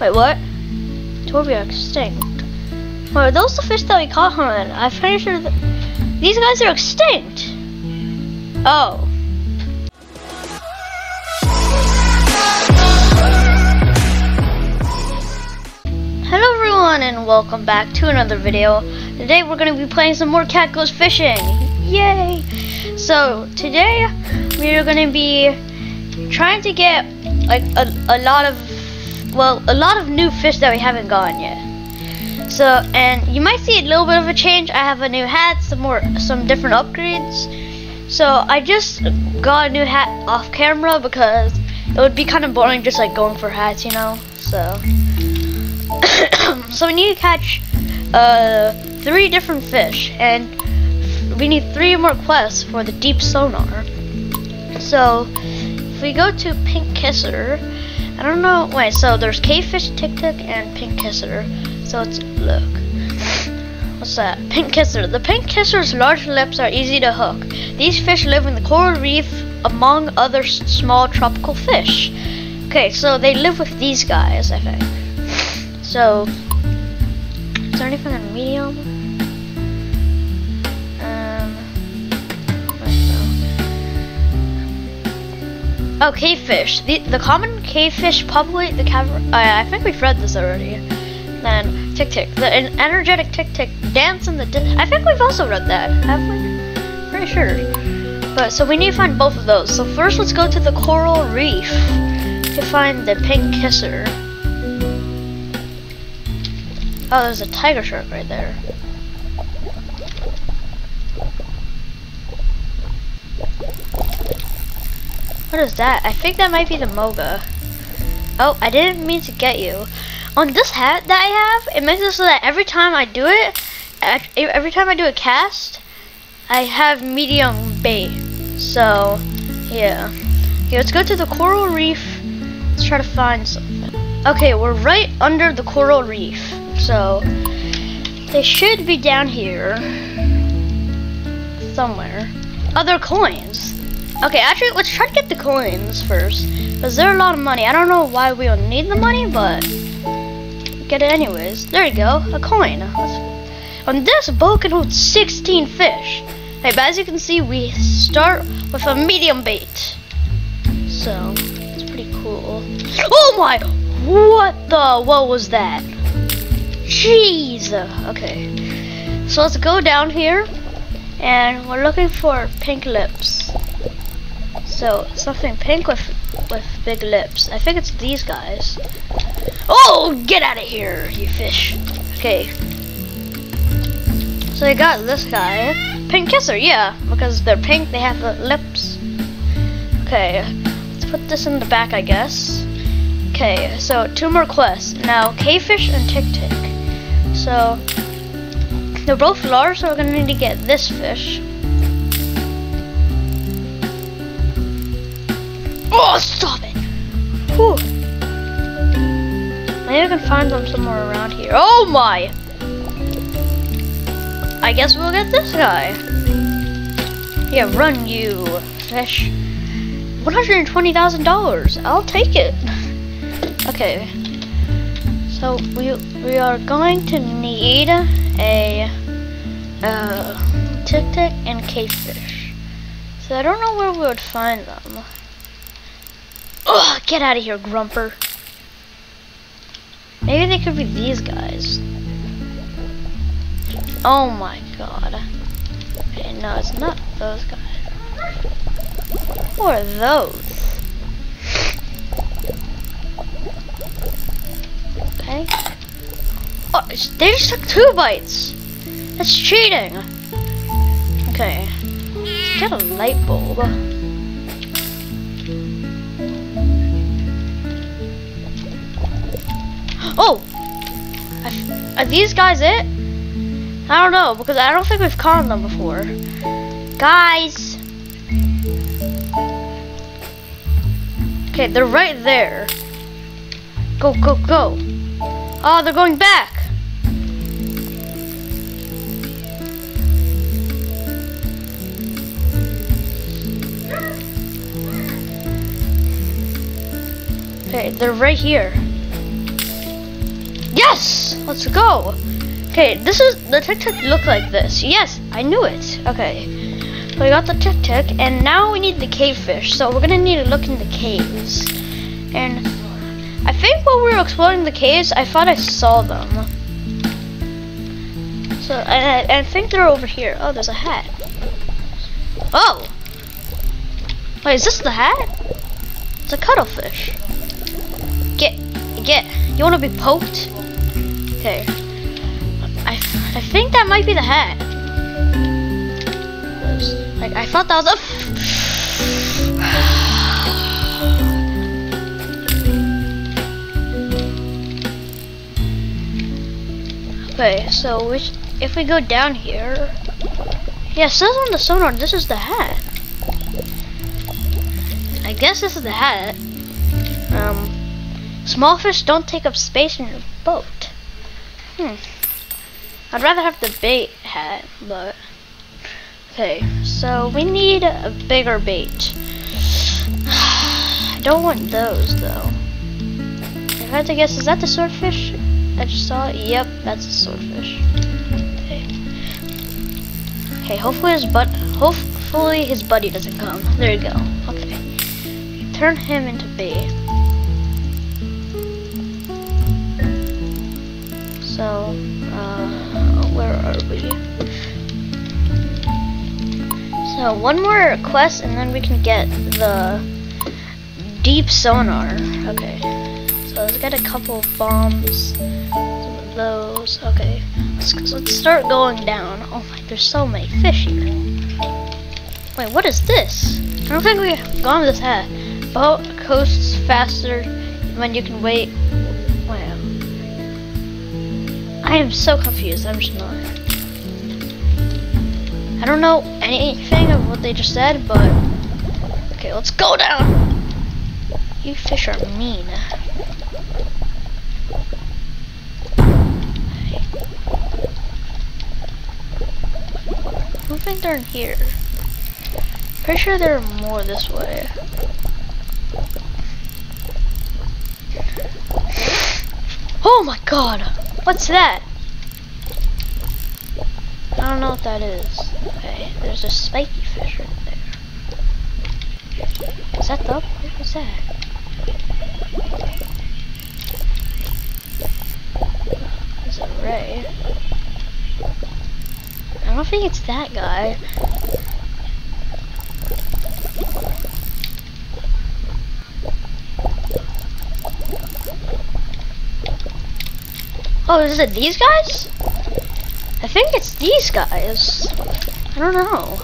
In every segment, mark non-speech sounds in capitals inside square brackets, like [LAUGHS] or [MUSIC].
Wait, what? Torbia extinct. Wait, are those the fish that we caught? Hold on, I'm pretty sure these guys are extinct. Oh. Hello everyone and welcome back to another video. Today we're going to be playing some more Cat Goes Fishing. Yay! So today we are going to be trying to get like a, a lot of, well, a lot of new fish that we haven't gotten yet. So, and you might see a little bit of a change. I have a new hat, some more, some different upgrades. So I just got a new hat off camera because it would be kind of boring just like going for hats, you know? So. [COUGHS] so we need to catch uh, three different fish, and we need three more quests for the deep sonar. So if we go to Pink Kisser, I don't know. Wait, so there's Cavefish, Tick Tick, and Pink Kisser. So let's look. [LAUGHS] What's that? Pink Kisser. The Pink Kisser's large lips are easy to hook. These fish live in the coral reef among other small tropical fish. Okay, so they live with these guys, I think. [LAUGHS] So, is there anything in medium? Oh, cavefish. The, the common cavefish populate the cavern. I think we've read this already. Then, tick tick. The an energetic tick tick dance in the. I think we've also read that, have we? Pretty sure. But so we need to find both of those. So first, let's go to the coral reef to find the pink kisser. Oh, there's a tiger shark right there. What is that? I think that might be the moga. Oh, I didn't mean to get you. On this hat that I have, it makes it so that every time I do it, every time I do a cast, I have medium bait. So, yeah. Okay, let's go to the coral reef. Let's try to find something. Okay, we're right under the coral reef. So, they should be down here somewhere. Other coins. Okay, actually, let's try to get the coins first. Because they're a lot of money. I don't know why we don't need the money, but get it anyways. There you go, a coin. On this boat can hold 16 fish. Hey, but as you can see, we start with a medium bait. So, it's pretty cool. Oh my! What the? What was that? Jeez. Okay. So let's go down here. And we're looking for pink lips. So something pink with with big lips. I think it's these guys. Oh, get out of here, you fish. Okay. So I got this guy. Pink kisser, yeah. Because they're pink, they have the lips. Okay. Let's put this in the back, I guess. Okay, so two more quests. Now, Cavefish and Tick Tick. So, they're both large, so we're gonna need to get this fish. Oh, stop it! Whew. Maybe I can find them somewhere around here. Oh my! I guess we'll get this guy. Yeah, run you, fish. $120,000. I'll take it. Okay. So we we are going to need a uh, tick tick and cavefish. So I don't know where we would find them. Get out of here, Grumper. Maybe they could be these guys. Oh my god. Okay, no, it's not those guys. Who are those? Okay. Oh, they just took two bites. That's cheating. Okay. Let's get a light bulb. Oh! Are these guys it? I don't know, because I don't think we've caught them before. Guys! Okay, they're right there. Go, go, go. Oh, they're going back. Okay, they're right here. Yes, let's go. Okay, this is the tic tac look like this. Yes, I knew it. Okay, so we got the tic tac, and now we need the cave fish. So we're gonna need to look in the caves. And I think while we were exploring the caves, I thought I saw them. So I, I think they're over here. Oh, there's a hat. Oh. Wait, is this the hat? It's a cuttlefish. Get, get. You want to be poked? Okay. I, I think that might be the hat. Like I thought that was a. [SIGHS] okay, so if we go down here, yeah, says on the sonar this is the hat. I guess this is the hat. Um, small fish don't take up space in your boat. Hmm. I'd rather have the bait hat, but okay. So we need a bigger bait. [SIGHS] I don't want those though. I had to guess, is that the swordfish? I just saw it. Yep, that's the swordfish. Okay. Okay. Hopefully his butt. Hopefully his buddy doesn't come. There you go. Okay turn him into bait. So, uh, where are we? So, one more quest and then we can get the deep sonar. Okay. So, let's get a couple of bombs. Those. Okay. Let's, let's start going down. Oh my, there's so many fish here. Wait, what is this? I don't think we've gone this hat. Boat coasts faster when you can wait. I am so confused. I'm just not. I don't know anything of what they just said, but okay, let's go down. You fish are mean. I think they're in here. Pretty sure there are more this way. Oh my god! What's that? I don't know what that is. Okay, there's a spiky fish right there. Is that the? What was that? Is it Ray? I don't think it's that guy. Oh, is it these guys? I think it's these guys. I don't know.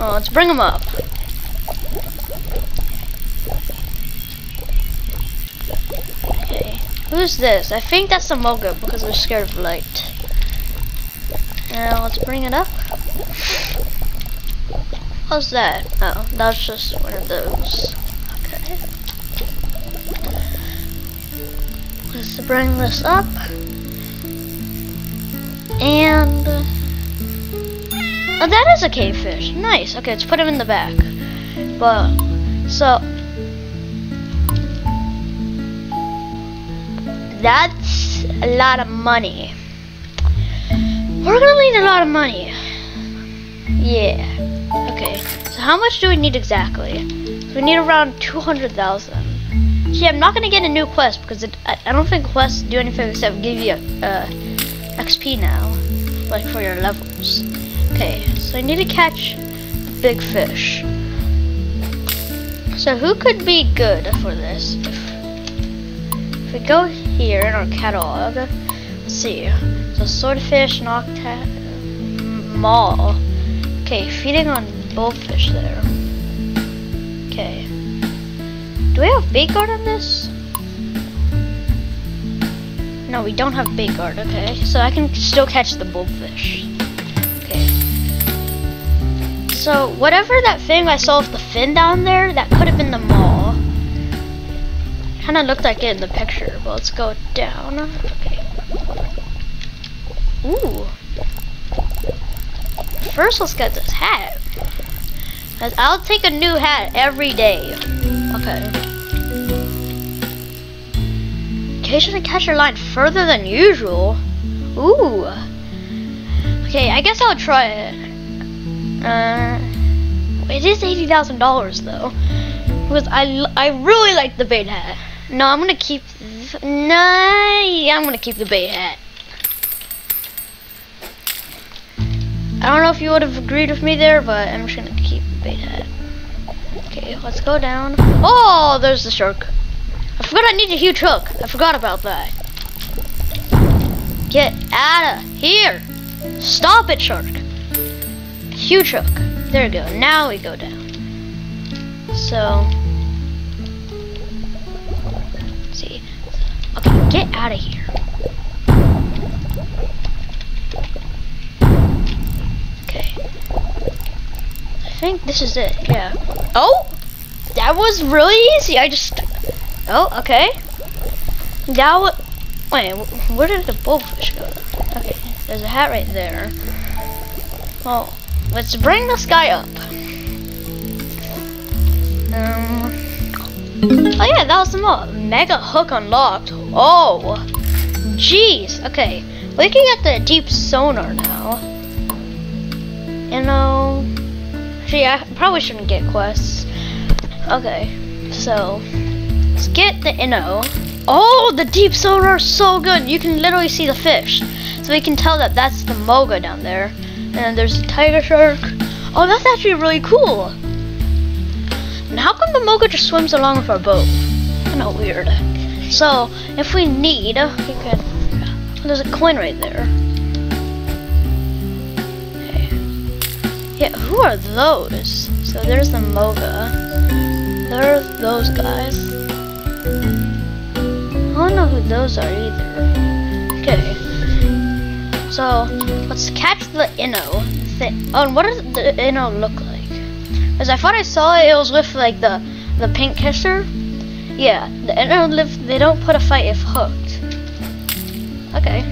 Oh, let's bring them up. Okay. Who's this? I think that's the Moga because they're scared of light. Now let's bring it up. How's that? Oh, that's just one of those. Let's bring this up. And... Oh, that is a cave fish. Nice. Okay, let's put him in the back. But, so... That's a lot of money. We're gonna need a lot of money. Yeah. Okay. So how much do we need exactly? So we need around 200,000. See, I'm not gonna get a new quest because it, I, I, don't think quests do anything except give you uh, XP now, like for your levels. Okay, so I need to catch big fish. So who could be good for this? If, if we go here in our catalog, let's see. So swordfish, nocta, maul. Okay, feeding on bullfish there. Do we have bait guard on this? No, we don't have bait guard, okay. So I can still catch the bullfish. Okay. So, whatever that thing I saw with the fin down there, that could have been the maul. Kinda looked like it in the picture, but let's go down. Okay. Ooh. First, let's get this hat. I'll take a new hat every day. Okay. Occasionally catch your line further than usual. Ooh. Okay, I guess I'll try it. Uh, it is eighty thousand dollars though, because I I really like the bait hat. No, I'm gonna keep. Nah, yeah, I'm gonna keep the bait hat. I don't know if you would have agreed with me there, but I'm just gonna keep the bait hat. Okay, let's go down. Oh, there's the shark. Forgot I need a huge hook. I forgot about that. Get out of here. Stop it, shark. Huge hook. There we go. Now we go down. So, see. Okay, get out of here. Okay. I think this is it. Yeah. Oh! That was really easy. I just. Oh, okay. Was. Wait, where did the bullfish go? Okay, there's a hat right there. Well, let's bring this guy up. Um. Oh yeah, that was the mo mega hook unlocked. Oh, jeez. Okay, looking at the deep sonar now. You know, actually, I probably shouldn't get quests. Okay, so let's get the Inno. Oh, the deep sonar is so good. You can literally see the fish, so we can tell that that's the Moga down there. And there's a tiger shark. Oh, that's actually really cool. And how come the Moga just swims along with our boat? Kind of weird. So, if we need, we can. There's a coin right there. Yeah, who are those? So there's the Moga. There are those guys. I don't know who those are either. Okay. So, let's catch the Inno. Oh, and what does the Inno look like? Because I thought I saw it, it was with like the the pink kisser. Yeah, the Inno live. They don't put a fight if hooked. Okay.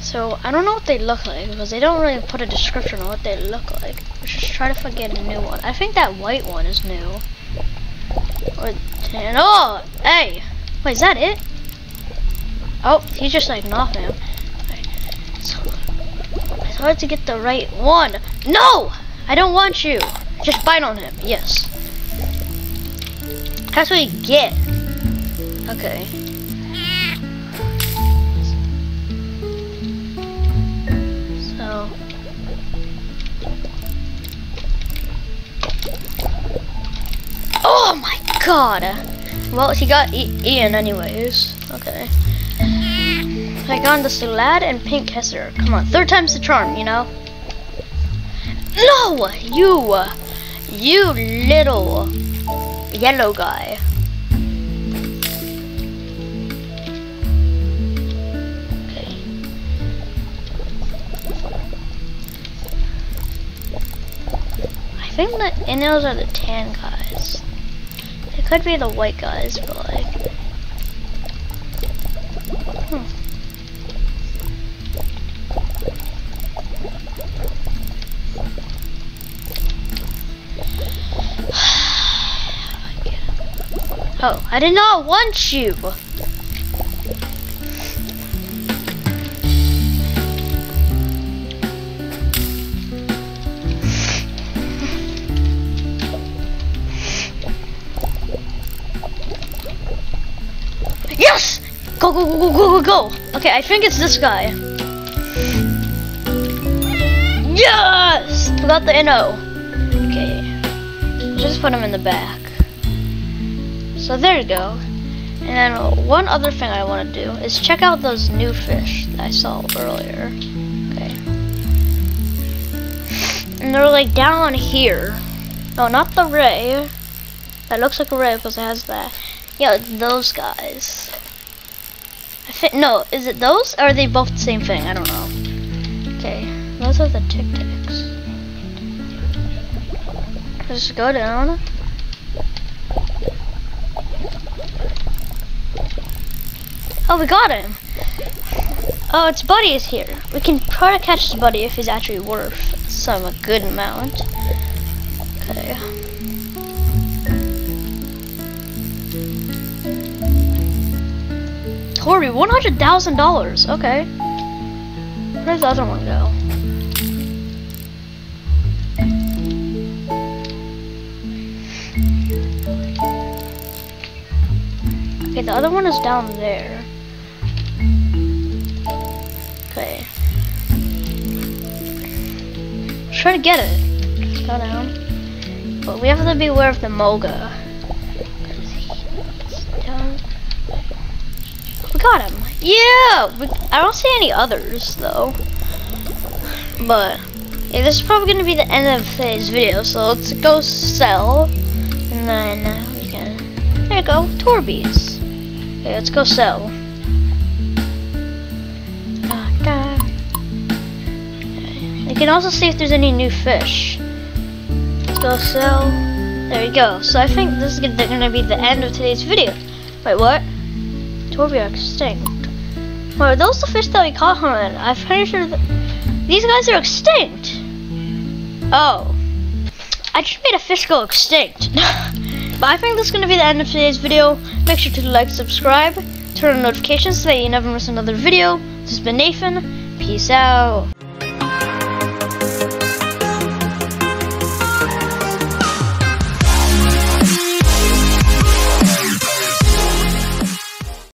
So I don't know what they look like because they don't really put a description on what they look like. Let's just try to forget a new one. I think that white one is new. Oh, hey, wait, is that it? Oh, he's just like. So, it's hard to get the right one. No, I don't want you. Just bite on him. Yes. That's what you get. Okay. God! Well, he got Ian anyways. Okay. I got this lad and pink kisser. Come on, third time's the charm, you know? No! You! You little yellow guy. Okay. I think the Innos are the tan guys. Could be the white guys, but like. Hmm. [SIGHS] Oh, I did not want you. Go, go, go, go, go, go. Okay, I think it's this guy. Yes! We got the Inno. Okay. Just put him in the back. So there you go. And then one other thing I want to do is check out those new fish that I saw earlier. Okay. And they're like down here. No, not the ray. That looks like a ray because it has that. Yeah, those guys. I think no, is it those or are they both the same thing? I don't know. Okay, those are the tic tacs. Just go down. Oh, we got him. Oh, its buddy is here. We can try to catch his buddy if he's actually worth some good amount. Okay. Tori, $100,000. Okay. Where's the other one go? Okay, the other one is down there. Okay. Try to get it. Go down. But we have to beware of the Moga. Got him. Yeah! We, I don't see any others, though. But, yeah, this is probably to be the end of today's video. So let's go sell. And then uh, we can... There you go. Torbies. Okay, let's go sell. You can also see if there's any new fish. Let's go sell. There you go. So I think this is to be the end of today's video. Wait, what? Torbia extinct. Well, are those the fish that we caught on? I'm pretty sure these guys are extinct. Oh. I just made a fish go extinct. [LAUGHS] But I think that's going to be the end of today's video. Make sure to like, subscribe, turn on notifications so that you never miss another video. This has been Nathan. Peace out.